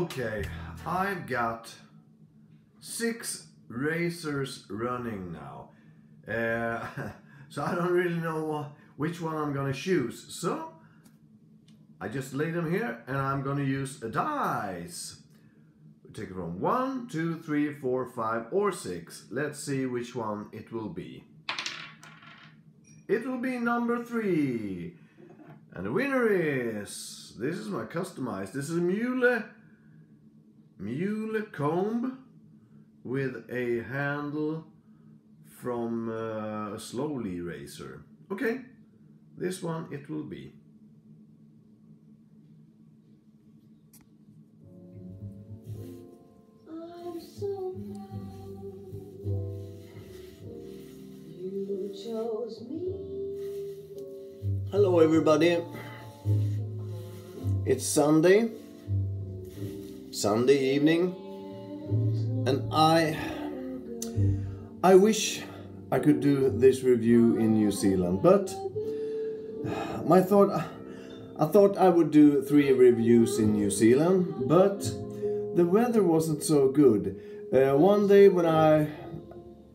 Okay, I've got six racers running now. Uh, so I don't really know which one I'm gonna choose. So I just lay them here and I'm gonna use a dice. We take it from one, two, three, four, five, or six. Let's see which one it will be. It will be number three. And the winner is, this is my customized, this is a Mühle, Mühle comb with a handle from uh, a slowly racer. Okay, this one it will be. I'm so proud. You chose me. Hello everybody. It's Sunday. Sunday evening. And I I wish I could do this review in New Zealand, but my thought I thought I would do three reviews in New Zealand, but the weather wasn't so good. Uh, one day when I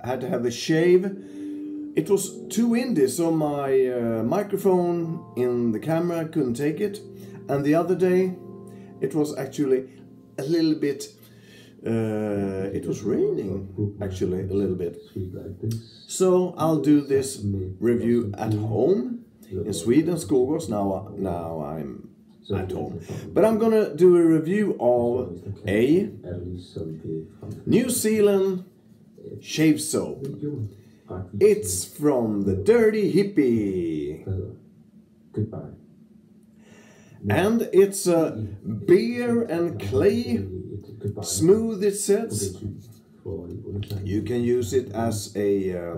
had to have a shave, it was too windy, so my uh, microphone in the camera couldn't take it. And the other day, it was actually a little bit. Uh, it was raining actually a little bit. So I'll do this review at home in Sweden, Skogås. Now, now I'm at home. But I'm gonna do a review of a New Zealand shave soap. It's from the Dirty Hippie. Goodbye. And it's a beer and clay, smooth it says. You can use it as a uh,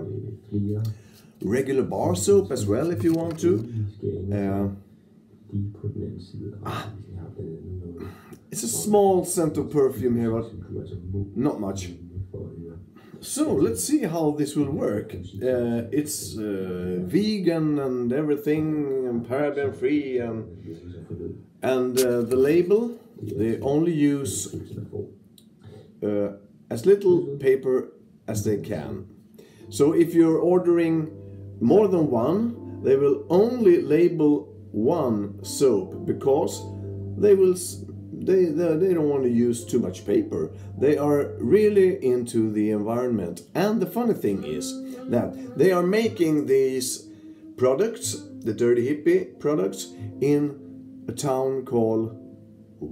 regular bar soap as well if you want to. Uh, it's a small scent of perfume here, but not much. So let's see how this will work. Uh, it's uh, vegan and everything, and paraben free, and and uh, the label they only use uh, as little paper as they can. So if you're ordering more than one, they will only label one soap because they will they, they they don't want to use too much paper. They are really into the environment. And the funny thing is that they are making these products, the Dirty Hippie products, in a town called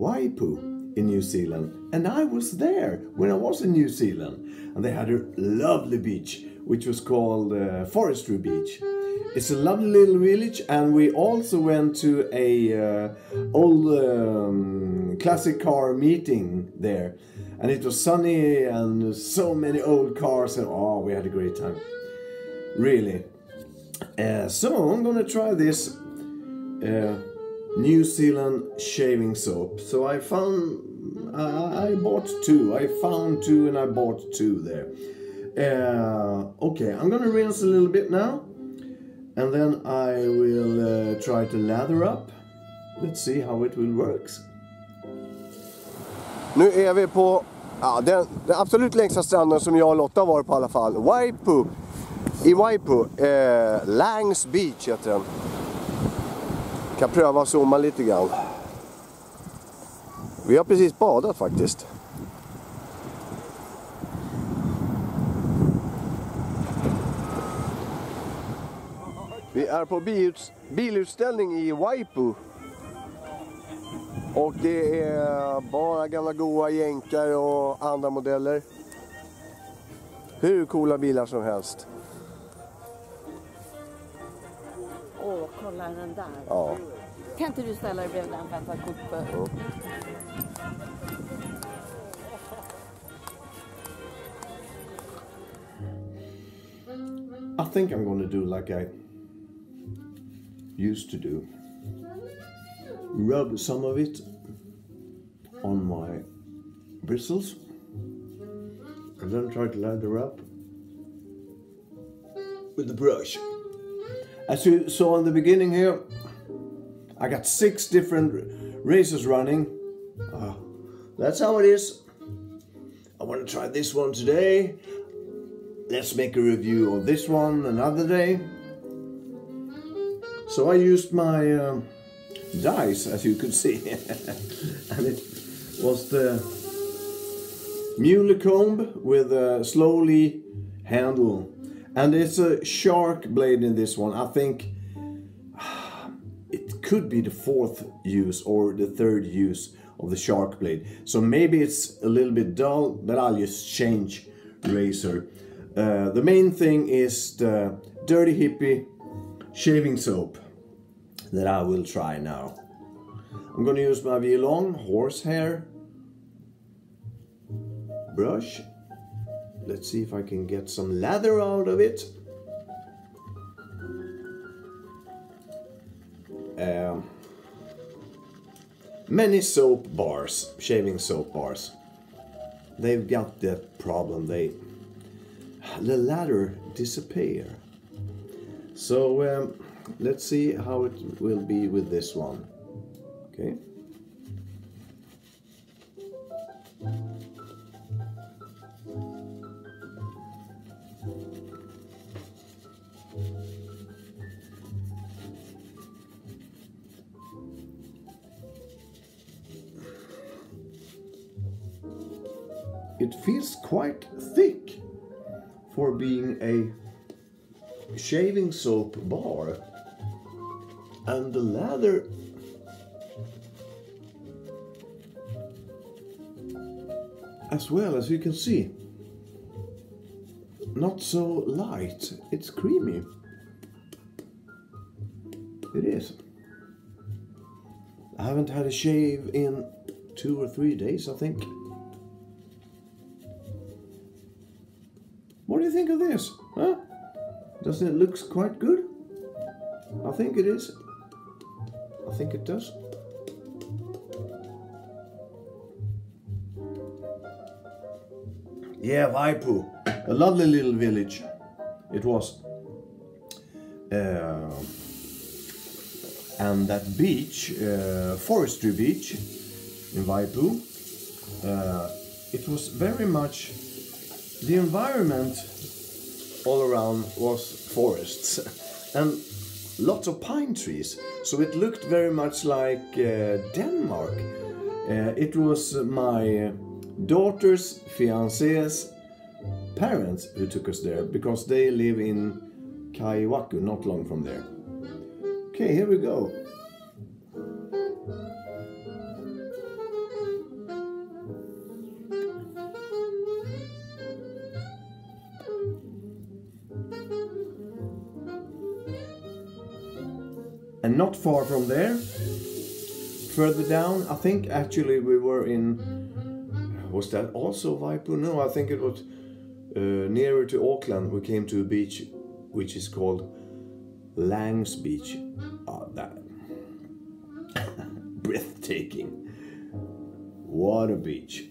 Waipu in New Zealand. And I was there when I was in New Zealand. And they had a lovely beach, which was called uh, Forestry Beach. It's a lovely little village, and we also went to a uh, old um, classic car meeting there, and it was sunny and so many old cars, and oh, we had a great time, really. Uh, so I'm gonna try this uh, New Zealand shaving soap. So I found, I I bought two. I found two, and I bought two there. Uh, okay, I'm gonna rinse a little bit now. And then I will uh, try to lather up. Let's see how it will works. Nu är vi på ja, den, den absolut längsta stranden som jag och Lotta har varit på i alla fall. Waipu. I Waipu. Eh, Langs Beach heter den. Kan pröva att zooma lite grann. Vi har precis badat faktiskt. Vi är på bilutställning i Waipu. Och det är bara gamla goa jänkar och andra modeller. Hur coola bilar som helst. Åh, kolla den där. Ja. Kan inte du ställa dig bredvid den för att ta kort på? I think I'm going to do like I used to do. Rub some of it on my bristles and then try to lather up with the brush. As you saw in the beginning here, I got six different races running. Ah, that's how it is. I want to try this one today. Let's make a review of this one another day. So I used my um, dice, as you could see, and it was the Mühle comb with a slowly handle, and it's a shark blade in this one. I think it could be the fourth use or the third use of the shark blade. So maybe it's a little bit dull, but I'll just change razor. Uh, the main thing is the Dirty Hippie shaving soap that I will try now. I'm gonna use my Vielong horsehair brush. Let's see if I can get some lather out of it. Um, many soap bars, shaving soap bars, they've got that problem. They the lather disappear. So um, let's see how it will be with this one. Okay. It feels quite thick for being a shaving soap bar. And the lather as well as you can see not so light. It's creamy. It is. I haven't had a shave in two or three days I think. What do you think of this? Huh? Doesn't it looks quite good? I think it is think it does Yeah, Vaipu. A lovely little village. It was. Uh, and that beach, uh, Forestry Beach in Vaipu, uh, it was very much. The environment all around was forests and lots of pine trees. So it looked very much like uh, Denmark. Uh, it was my daughter's fiance's parents who took us there because they live in Kaiwaka, not long from there. Okay, here we go. And not far from there, further down, I think actually we were in was that also Vaipu? No, I think it was uh, nearer to Auckland. We came to a beach which is called Langs Beach. Oh, that breathtaking. What a beach.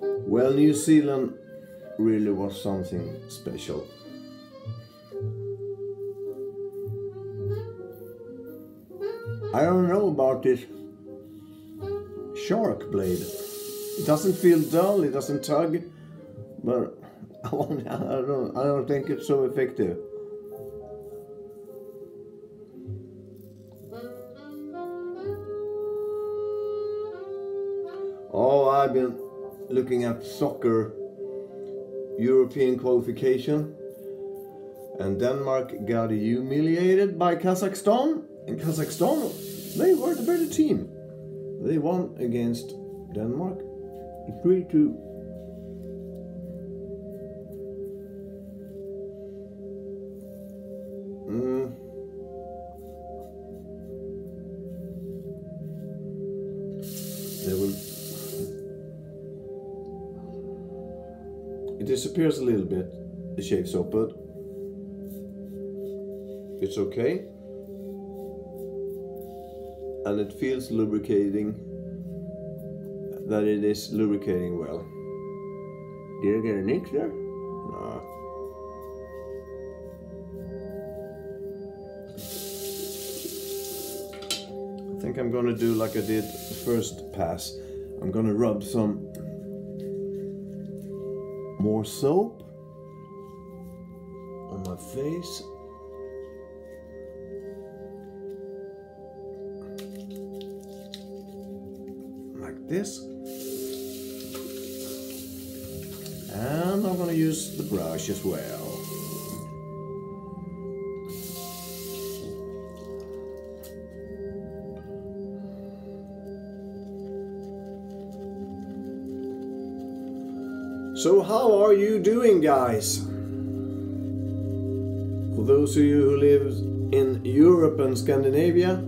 Well, New Zealand really was something special. I don't know about this shark blade. It doesn't feel dull, it doesn't tug, but I don't, I don't think it's so effective. Oh, I've been looking at soccer European qualification, and Denmark got humiliated by Kazakhstan. In Kazakhstan, they were the better team. They won against Denmark 3 2. Mm. They will. It disappears a little bit, the shave soap, but it's okay and it feels lubricating that it is lubricating well. Did I get an nick there? No. I think I'm gonna do like I did the first pass I'm gonna rub some more soap on my face. This. And I'm gonna use the brush as well. So, how are you doing, guys? For those of you who live in Europe and Scandinavia,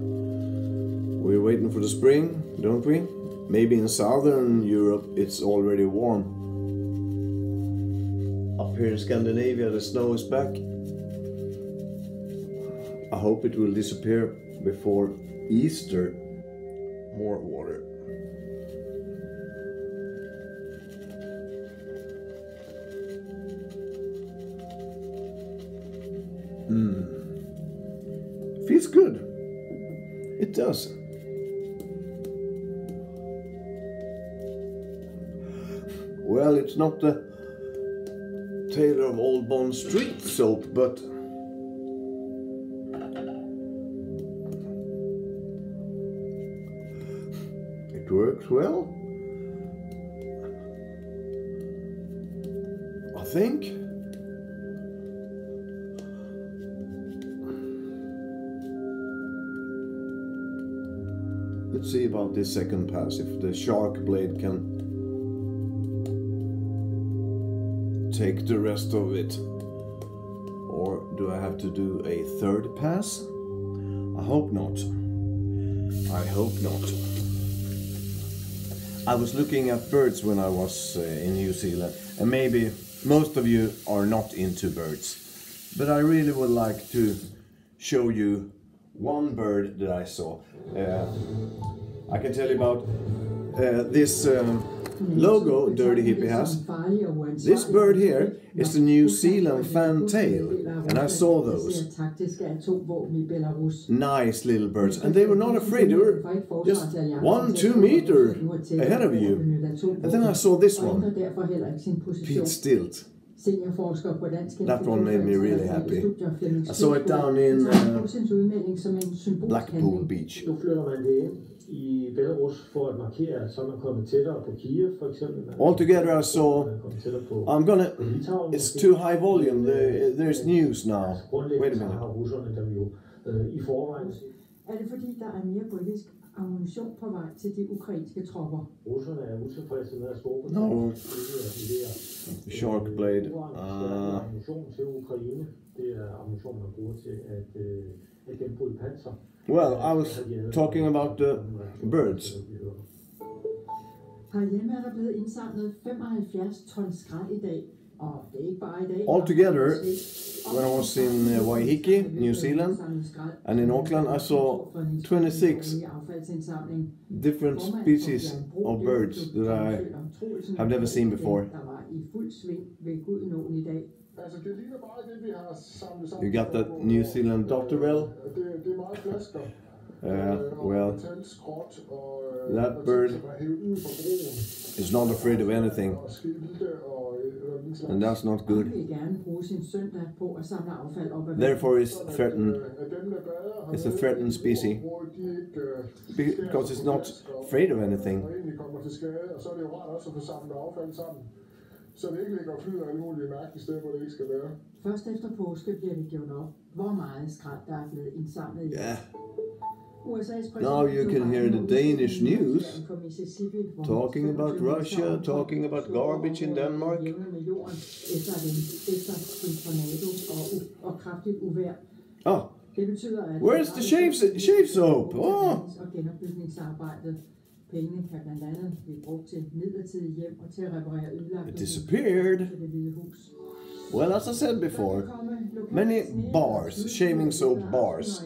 we're waiting for the spring, don't we? Maybe in southern Europe it's already warm. Up here in Scandinavia, the snow is back. I hope it will disappear before Easter. More water. Hmm. Feels good. It does. Well, it's not the Taylor of Old Bond Street soap, but it works well. I think. Let's see about this second pass, if the shark blade can take the rest of it. Or do I have to do a third pass? I hope not. I hope not. I was looking at birds when I was uh, in New Zealand, and maybe most of you are not into birds, but I really would like to show you one bird that I saw. Uh, I can tell you about uh, this um, logo Dirty Hippie has. This bird here is the New Zealand fantail, and I saw those. Nice little birds, and they were not afraid. They were just one, two meter ahead of you. And then I saw this one, pied stilt. That one made me really happy. I saw it down in uh, Blackpool Beach. Det i Belarus for at markere, at så er man kommet tættere på Kiev, for eksempel. Altogether, er på I'm gonna. It's too high volume. There, there's news now. Wait a minute. har russerne dem jo øh, i forvejen. Er det fordi, der er mere britisk ammunition på vej til de ukrainske tropper? Russerne er utilfredse med at No. levere Shark blade. Uh, Uh, ammunition til Ukraine. Det er ammunition, man bruger til at, at genbryde panser. well, I was talking about the birds. Herhjemme er der blevet indsamlet 75 ton skrald i dag. Og det er ikke bare i dag. Altogether, when I was in uh, Waiheke, New Zealand, and in Auckland, I saw 26 different species of birds that I have never seen before. You got that New Zealand er flasker. Uh, well, that bird it's not afraid of anything, and that's not good. Therefore, it's threatened It's a threatened species. because it's not afraid of anything. Så er det jo rart også at få samlet affald sammen. Så det ikke ligger og flyder alle mulige mærkelige steder, hvor det ikke skal være. Først efter påske bliver det gjort op, hvor meget skrald der er blevet indsamlet i. Yeah. Now you can hear the Danish news erklæring for Mississippi, hvor talking about Russia, talking about garbage in Denmark. jævnet med jorden efter, en, efter en tornado og, u- og kraftigt uvejr. Oh, Det betyder, at... Where's the shave, shave soap? Oh, Og genopbygningsarbejdet. Pengene kan blandt andet blive brugt til midlertidige hjem og til at reparere ødelagte it disappeared. til det hvide hus. Well, as I said before, many bars, shaving soap bars,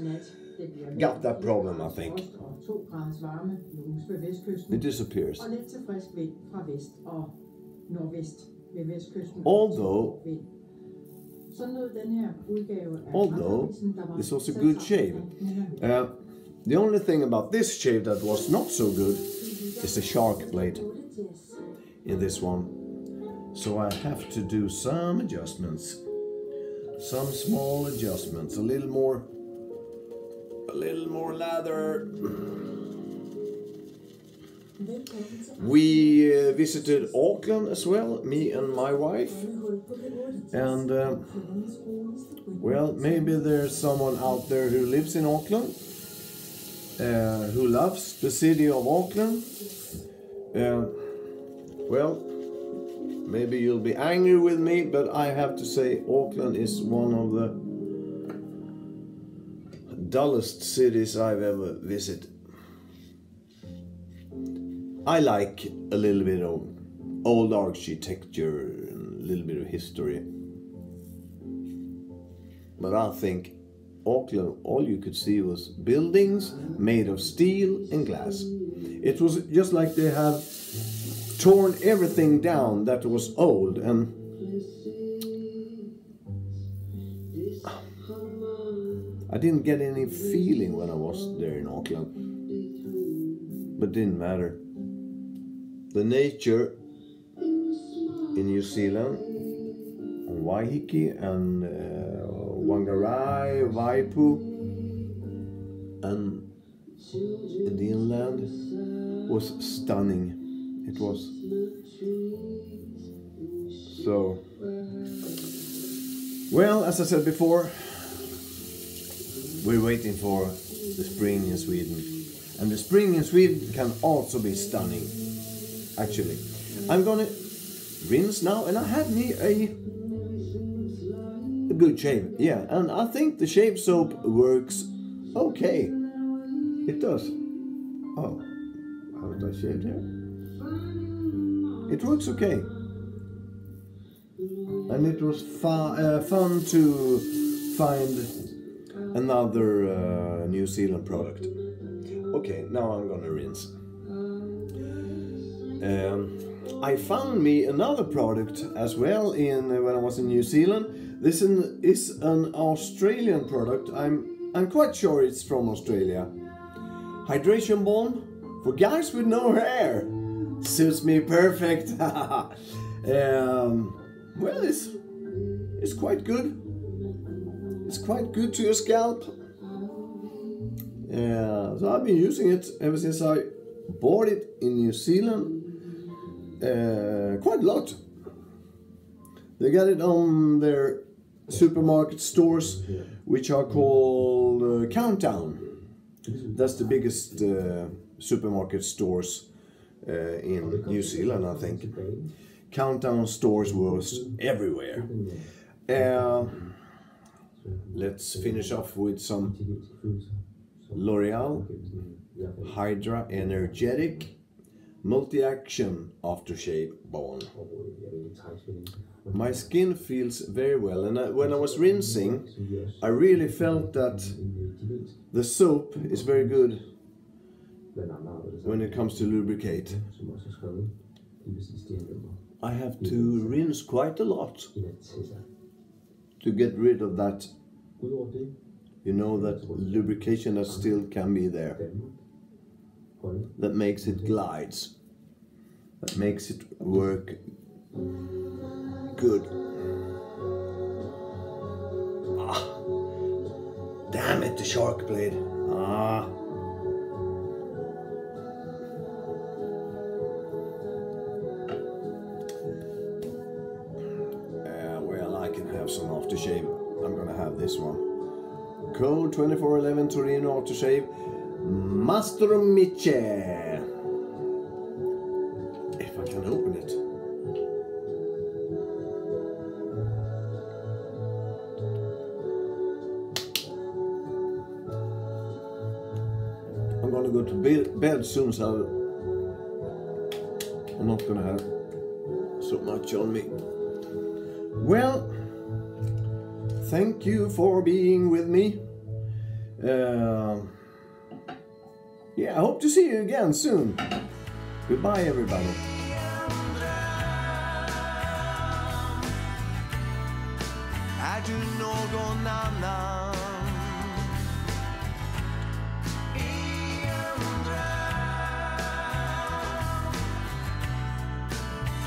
got that problem, I think. Og 2 graders varme lunges ved vestkysten. it disappears. Og lidt til frisk vind fra vest og nordvest ved vestkysten. Although- Vind. Sådan lød den her udgave af Although, Radioavisen, der var this was a good shave. Uh, the only thing about this shave that was not so good is the shark blade in this one. So I have to do some adjustments. Some small adjustments. A little more a little more leather. We uh, visited Auckland as well, me and my wife. And uh, well, maybe there's someone out there who lives in Auckland, uh, who loves the city of Auckland. Uh, well, maybe you'll be angry with me, but I have to say Auckland is one of the dullest cities I've ever visited. I like a little bit of old architecture and a little bit of history. But I think Auckland, all you could see was buildings made of steel and glass. It was just like they had torn everything down that was old and I didn't get any feeling when I was there in Auckland. But didn't matter. The nature in New Zealand, Waiheke and uh, Whangarei, Waipu, and the inland was stunning. It was so. Well, as I said before, we're waiting for the spring in Sweden. And the spring in Sweden can also be stunning, actually. I'm gonna rinse now, and I had me a good shave. Yeah, and I think the shave soap works okay. It does. Oh, haven't I shaved here? It works okay. And it was fu- uh, fun to find another uh, New Zealand product. Okay, now I'm gonna rinse. Um, I found me another product as well in uh, when I was in New Zealand. This in, is an Australian product. I'm I'm quite sure it's from Australia. Hydration balm for guys with no hair. Suits me perfect. um, well, it's it's quite good. It's quite good to your scalp. Yeah, so I've been using it ever since I bought it in New Zealand. Uh, quite a lot. They got it on their supermarket stores, which are called uh, Countdown. That's the biggest uh, supermarket stores uh, in New Zealand, I think. Countdown stores was everywhere. Uh, let's finish off with some L'Oreal Hydra Energetic Multi-Action Aftershave Balm. My skin feels very well, and I, when I was rinsing, I really felt that the soap is very good when it comes to lubricate. I have to rinse quite a lot to get rid of that, you know, that lubrication that still can be there. That makes it glides. That makes it work good. Ah. Damn it, the shark blade. Ah. Uh, well, I can have some aftershave. I'm gonna have this one. Code 2411 Torino aftershave. Mastro Miche. If I can open it. I'm gonna go to be- bed soon, so I'm not gonna have so much on me. Well, thank you for being with me. Uh, yeah, I hope to see you again soon. Goodbye, everybody.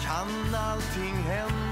Kan allting hända